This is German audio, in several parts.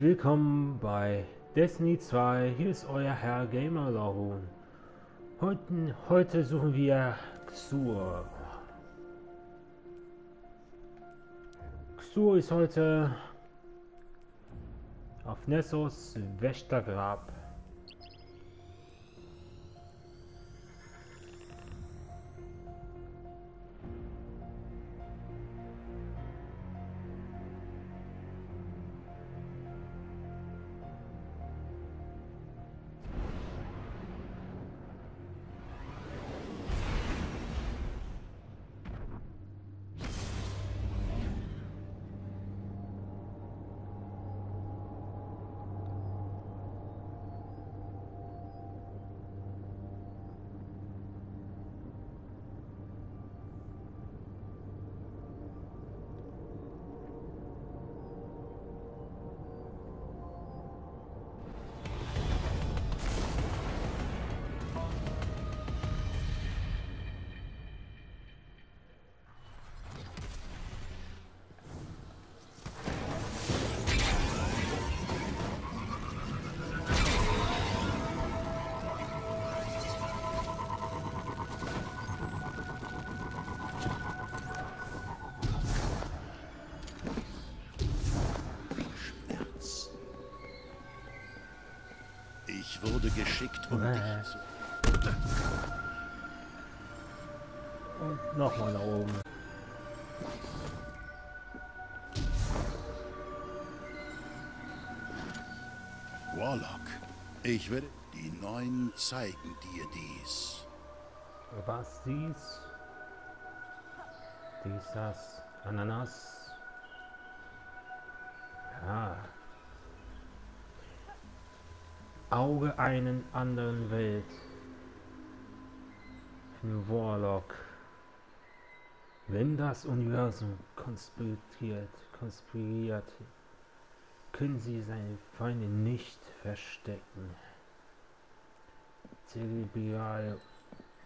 Willkommen bei Destiny 2, hier ist euer Herr Gamer Laron. Heute, heute suchen wir Xur. Xur ist heute auf Nessos Wächtergrab. Ich wurde geschickt, um Äh. dich zu... Und nochmal nach oben. Warlock, ich werde... Die Neuen zeigen dir dies. Was dies? Dies, das, Ananas. Ja. Auge einen anderen Welt. Für Warlock. Wenn das Universum konspiriert, konspiriert, können sie seine Feinde nicht verstecken. Zerebral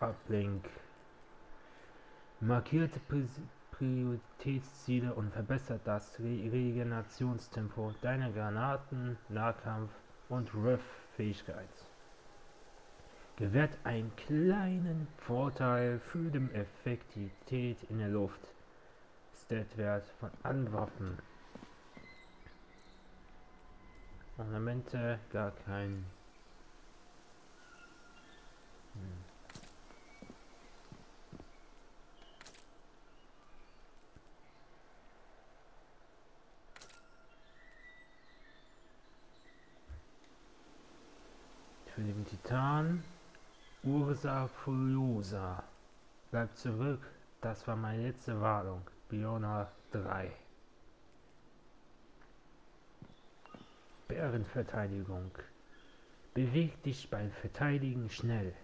Uplink. Markierte Pri- Prioritätsziele und verbessert das Re Regenerationstempo deiner Granaten, Nahkampf und Riff-Fähigkeit. Gewährt einen kleinen Vorteil für die Effektivität in der Luft. Statwert von Anwaffen. Ornamente, gar kein. Hm. Für den Titan Ursa Furiosa. Bleib zurück, das war meine letzte Warnung. Biona 3. Bärenverteidigung. Beweg dich beim Verteidigen schnell,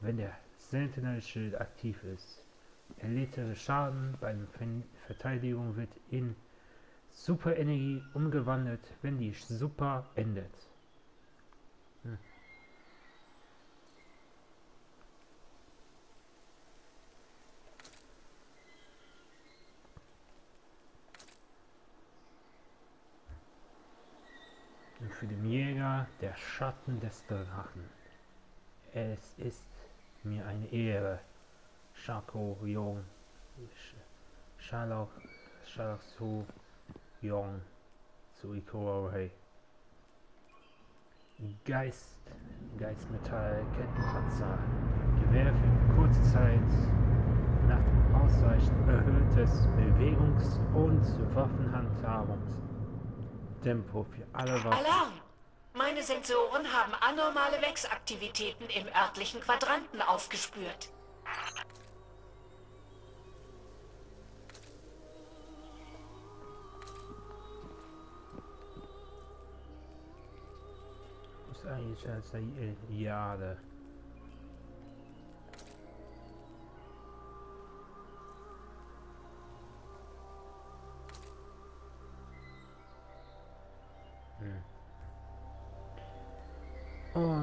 wenn der Sentinel-Schild aktiv ist. Erlittere Schaden beim Ver Verteidigung wird in Superenergie umgewandelt, wenn die Super endet. Hm. Und für den Jäger der Schatten des Drachen. Es ist mir eine Ehre, Shako Yong, Shalok, Shalok Su Yong, zu Ikoroi. Geist, Geistmetall, Kettenpanzer, Gewehr für kurze Zeit, nach dem Ausweichen erhöhtes Bewegungs- und Waffenhandhabungstempo für alle Waffen. Alarm! Meine Sensoren haben anormale Wechsaktivitäten im örtlichen Quadranten aufgespürt. ist eigentlich als Jahre.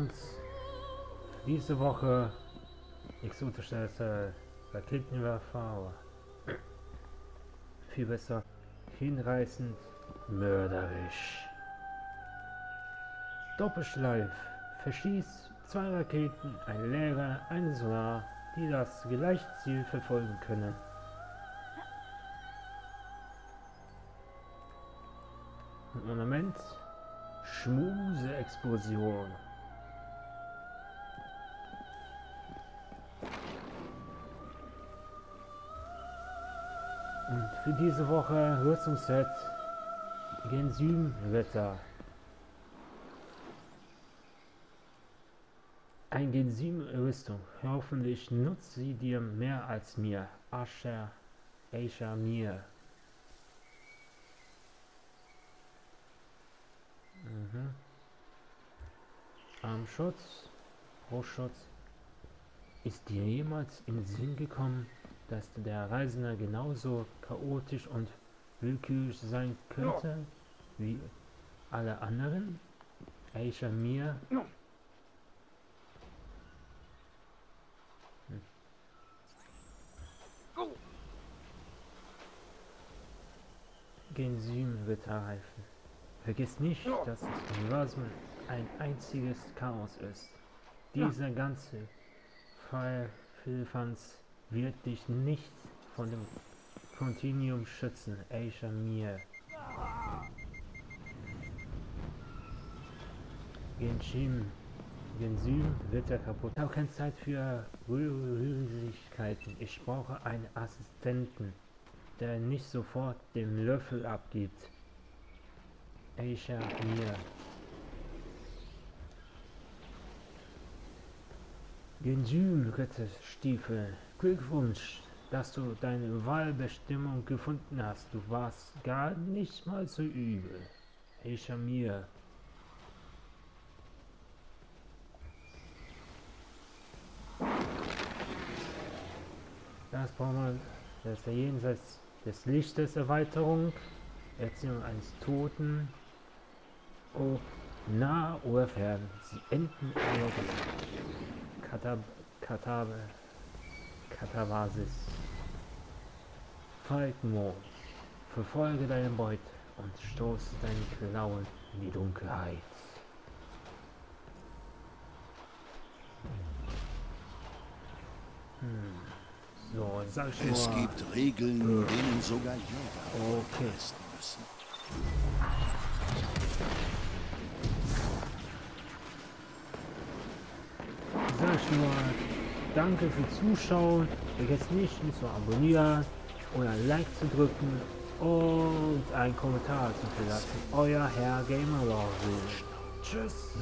Und diese Woche exotische Raketenwerfer, aber viel besser, hinreißend, mörderisch. Doppelschleif. Verschießt zwei Raketen, eine Lehre, eine Solar, die das gleiche Ziel verfolgen können. Ornament. Schmuse-Explosion. Und für diese Woche Rüstungsset Gensym-Wetter. Ein Gensym-Rüstung. Hoffentlich nutzt sie dir mehr als mir. Asher, Asher mir. Mhm. Armschutz, Brustschutz. Ist dir jemals in den Sinn gekommen, dass der Reisende genauso chaotisch und willkürlich sein könnte wie alle anderen? Aisha mir. Hm. Gensym-Ritterreifen. Vergiss nicht, dass das Universum ein einziges Chaos ist. Dieser ganze Firlefanz wird dich nicht von dem Continuum schützen, Aisha mir. Genshin, Genshin wird er kaputt. Ich habe keine Zeit für Rührigkeiten. Ich brauche einen Assistenten, der nicht sofort den Löffel abgibt. Aisha mir. Genshin Ritterstiefel. Glückwunsch, dass du deine Wahlbestimmung gefunden hast. Du warst gar nicht mal so übel. Aisha mir. Das braucht man, das ist der Jenseits des Lichtes Erweiterung, Erziehung eines Toten, Oh, nah oder fern, sie enden eure Katab Katabe Katabasis. Falkenmond, verfolge deine Beute und stoße deine Klauen in die Dunkelheit. Hm. So, sag ich Es nur, gibt Regeln, denen sogar Jünger Okay. leisten müssen. sag ich nur, danke fürs Zuschauen. Vergesst nicht, mich zu abonnieren oder ein Like zu drücken und einen Kommentar zu verlassen. Euer Herr Gamer Tschüss.